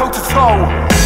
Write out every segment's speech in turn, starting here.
toe to toe.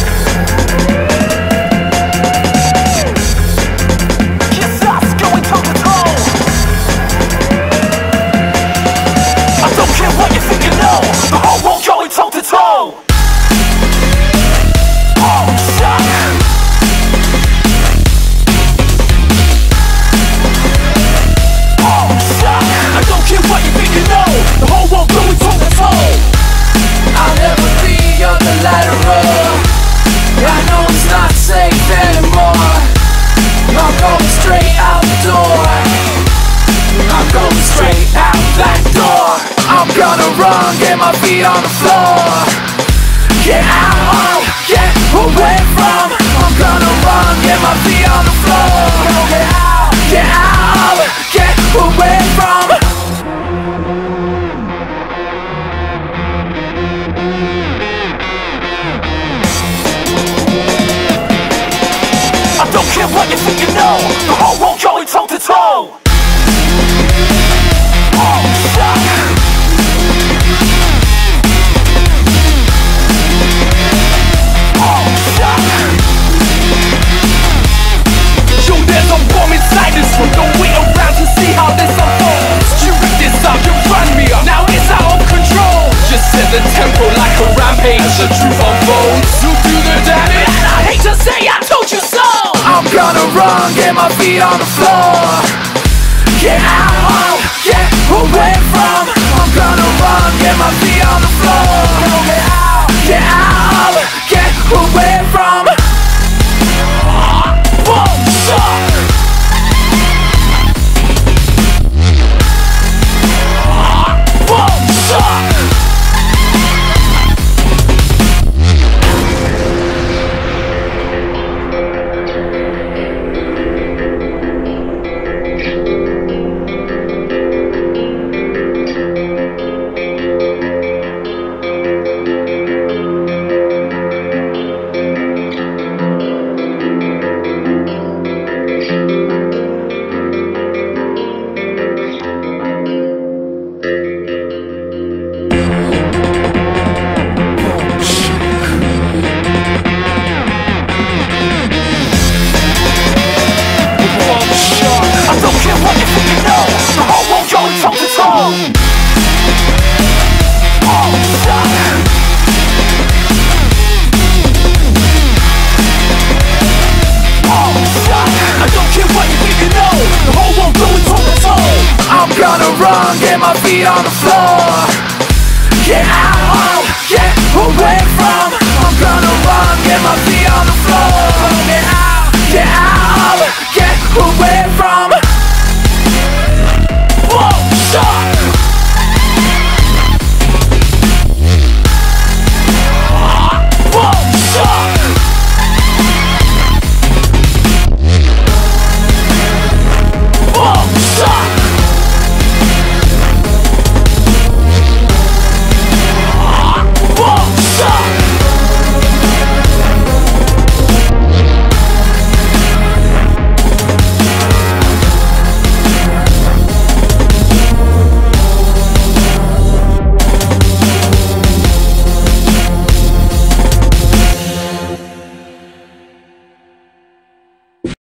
gonna run, get my feet on the floor. Get out of, get away from. I'm gonna run, get my feet on the floor. Get out, get out, get away from. I don't care what you think you know. You do the damage And I hate to say I told you so. I'm gonna run, get my feet on the floor. wrong, get my feet on the floor. Yeah,